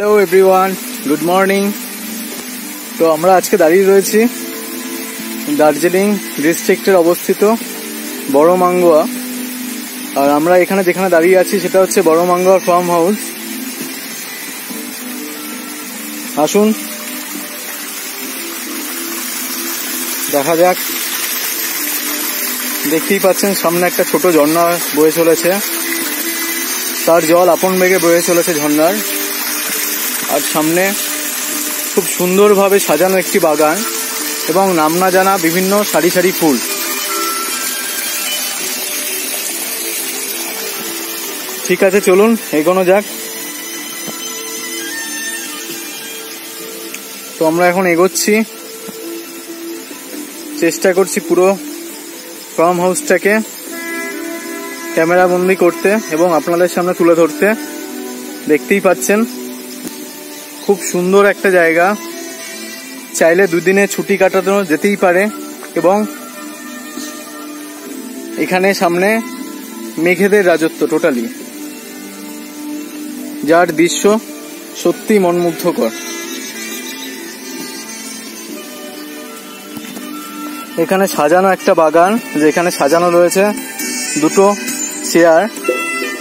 Hello everyone good morning তো আমরা আজকে দাঁড়িয়ে রয়েছি দার্জিলিং ডিস্ট্রিক্টের অবস্থিত বড় মাঙ্গুয়া আর আমরা এখানে যেখানে দাঁড়িয়ে আছি সেটা হচ্ছে বড় মাঙ্গুয়া ফার্ম হাউস আসুন। দেখা যাক। দেখতেই পাচ্ছেন, সামনে একটা ছোট ঝর্ণা বয়ে চলেছে। তার জল আপন বেগে বয়ে চলেছে ঝর্ণার। আর সামনে খুব সুন্দরভাবে সাজানো একটি বাগান এবং নাম না জানা বিভিন্ন সারি সারি ফুল। ঠিক আছে, চলুন এগোনো যাক। তো আমরা এখন এগোচ্ছি। চেষ্টা করছি পুরো ফার্ম হাউসটাকে ক্যামেরা বন্দি করতে এবং আপনাদের সামনে তুলে ধরতে। দেখতেই পাচ্ছেন। খুব সুন্দর একটা জায়গা। চাইলে দুদিনে ছুটি কাটানো যেতেই পারে এবং এখানে সামনে মেঘেদের রাজত্ব টোটালি যার দৃশ্য সত্যি মনমুগ্ধকর। এখানে সাজানো একটা বাগান, যেখানে সাজানো রয়েছে দুটো চেয়ার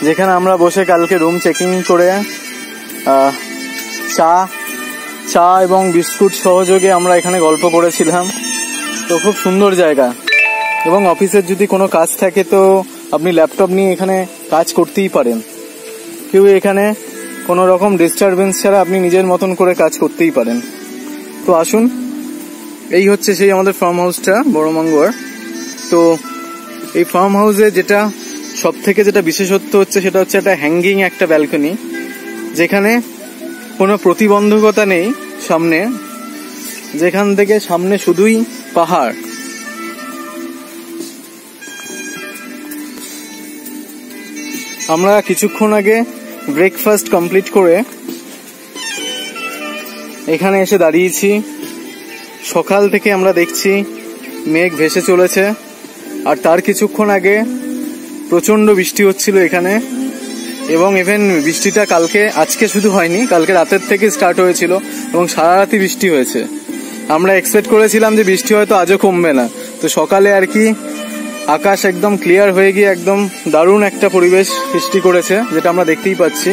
যেখানে আমরা বসে কালকে রুম চেকিং করে চা চা এবং বিস্কুট সহযোগে আমরা এখানে গল্প করেছিলাম। তো খুব সুন্দর জায়গা। এবং অফিসের যদি কোনো কাজ থাকে তো আপনি ল্যাপটপ নিয়ে এখানে কাজ করতেই পারেন। কেউ এখানে কোনো রকম ডিস্টারবেন্স ছাড়া আপনি নিজের মতন করে কাজ করতেই পারেন। তো আসুন, এই হচ্ছে সেই আমাদের ফার্ম হাউসটা বড়মাঙ্গর তো এই ফার্ম হাউসে যেটা সব থেকে যেটা বিশেষত্ব হচ্ছে সেটা হচ্ছে একটা হ্যাঙ্গিং একটা ব্যালকনি যেখানে কোনো প্রতিবন্ধকতা নেই সামনে। যেখান থেকে সামনে শুধুই পাহাড়। আমরা কিছুক্ষণ আগে ব্রেকফাস্ট কমপ্লিট করে এখানে এসে দাঁড়িয়েছি। সকাল থেকে আমরা দেখছি মেঘ ভেসে চলেছে। আর তার কিছুক্ষণ আগে প্রচণ্ড বৃষ্টি হচ্ছিল এখানে। এবং ইভেন বৃষ্টিটা কালকে, আজকে শুধু হয়নি, কালকে রাতের থেকে স্টার্ট হয়েছিল এবং সারা রাতি বৃষ্টি হয়েছে। আমরা এক্সপেক্ট করেছিলাম যে বৃষ্টি হয়তো আজও কমবে না। তো সকালে আর কি আকাশ একদম ক্লিয়ার হয়ে গিয়ে একদম দারুণ একটা পরিবেশ সৃষ্টি করেছে, যেটা আমরা দেখতেই পাচ্ছি।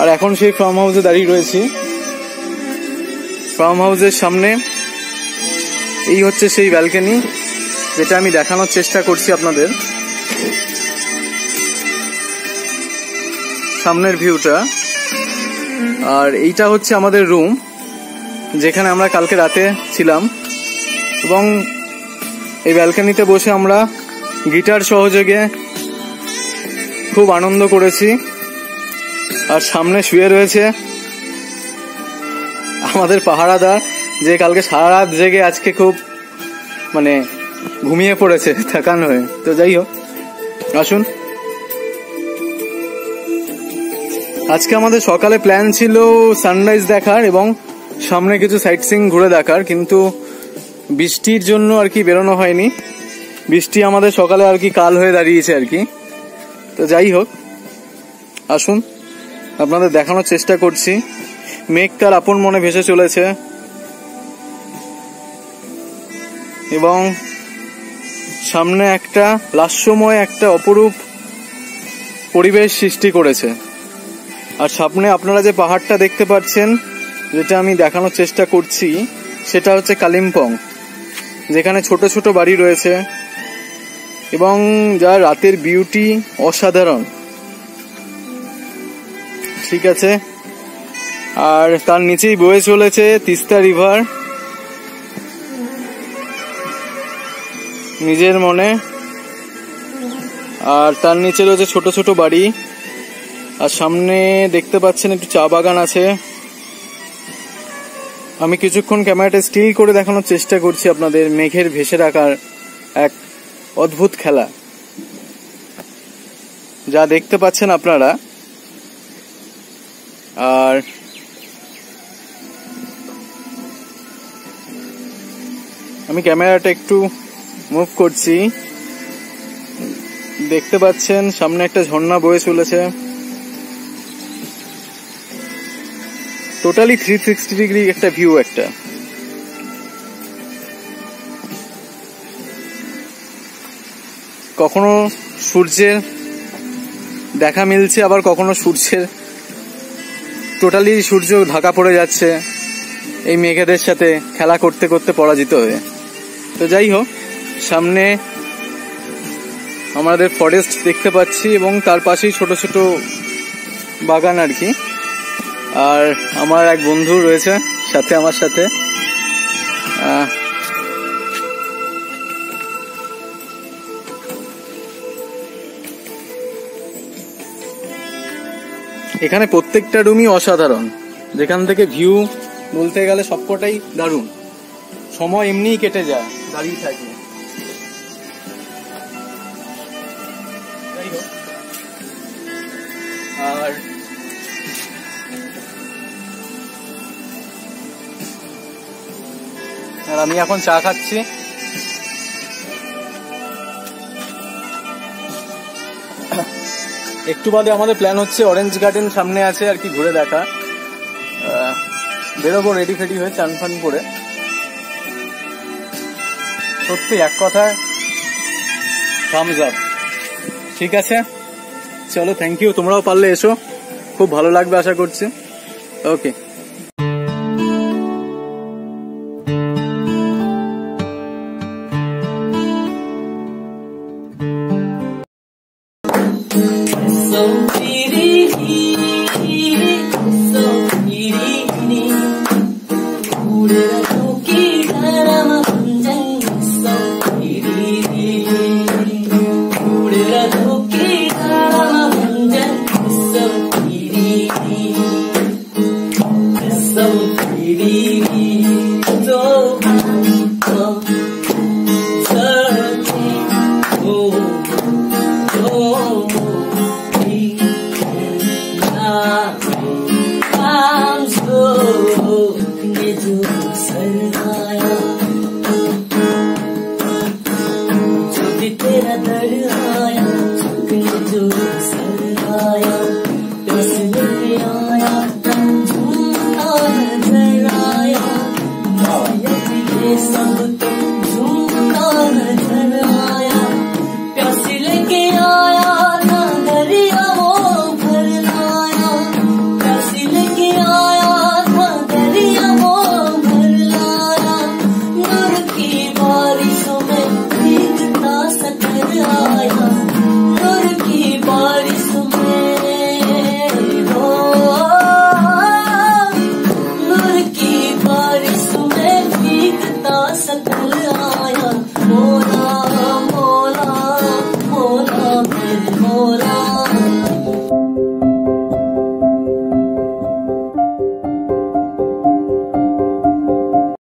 আর এখন সেই ফার্ম হাউসে দাঁড়িয়ে রয়েছি। ফার্ম হাউসের সামনে, এই হচ্ছে সেই ব্যালকনি যেটা আমি দেখানোর চেষ্টা করছি আপনাদের। সামনের ভিউটা। আর এইটা হচ্ছে আমাদের রুম, যেখানে আমরা কালকে রাতে ছিলাম। এবং এই ব্যালকনিতে বসে আমরা গিটার সহযোগে খুব আনন্দ করেছি। আর সামনে শুয়ে রয়েছে আমাদের পাহারাদার, যে কালকে সারা রাত জেগে আজকে খুব মানে ঘুমিয়ে পড়েছে থাকান হয়ে তো যাই হোক, আসুন। আজকে আমাদের সকালে প্ল্যান ছিল সানরাইজ দেখার এবং সামনে কিছু সাইট সিং ঘুরে দেখার, কিন্তু বৃষ্টির জন্য আর কি বেরোনো হয়নি। বৃষ্টি আমাদের সকালে আর কি কাল হয়ে দাঁড়িয়েছে আর কি। তো যাই হোক, আসুন, আপনাদের দেখানোর চেষ্টা করছি। মেঘ তার আপন মনে ভেসে চলেছে। এবং সামনে একটা লাস্যময় একটা অপরূপ পরিবেশ সৃষ্টি করেছে। আর সামনে আপনারা যে পাহাড়টা দেখতে পাচ্ছেন, যেটা আমি দেখানোর চেষ্টা করছি, সেটা হচ্ছে কালিম্পং, যেখানে ছোট ছোট বাড়ি রয়েছে এবং যা রাতের বিউটি অসাধারণ। ঠিক আছে? আর তার নিচেই বয়ে চলেছে তিস্তা রিভার। নিজের মনে। আর তার নিচে রয়েছে ছোট ছোট বাড়ি। আর সামনে দেখতে পাচ্ছেন একটু চা বাগান আছে। আমি কিছুক্ষণ ক্যামেরাটা স্টিল করে দেখানোর চেষ্টা করছি আপনাদের মেঘের ভেসে রাখার এক অদ্ভুত খেলা। যা দেখতে পাচ্ছেন আপনারা। আর আমি ক্যামেরাটা একটু মুভ করছি। দেখতে পাচ্ছেন সামনে একটা ঝর্ণা বয়ে চলেছে। টোটালি থ্রি সিক্সটি ডিগ্রি একটা ভিউ একটা। কখনো সূর্যের দেখা মিলছে, আবার কখনো সূর্যের টোটালি সূর্য ঢাকা পড়ে যাচ্ছে। এই মেঘেদের সাথে খেলা করতে করতে পরাজিত হয়ে। তো যাই হোক, সামনে আমাদের ফরেস্ট দেখতে পাচ্ছি এবং তার পাশেই ছোট ছোট বাগান আর কি। আর আমার এক বন্ধু রয়েছে সাথে আমার সাথে। এখানে প্রত্যেকটা রুমই অসাধারণ। যেখান থেকে ভিউ বলতে গেলে সবকটাই দারুণ। সময় এমনিই কেটে যায় দাঁড়িয়ে থাকি। আর আর আমি এখন চা খাচ্ছি। একটু বাদে আমাদের প্ল্যান হচ্ছে অরেঞ্জ গার্ডেন সামনে আছে আর কি ঘুরে দেখা। বেরোবো রেডি ফেডি হয়ে চান ফান করে। সত্যি এক কথায় থামস আপ ঠিক আছে? চলো থ্যাংক ইউ তোমরাও পারলে এসো। খুব ভালো লাগবে আশা করছি। ওকে 你的。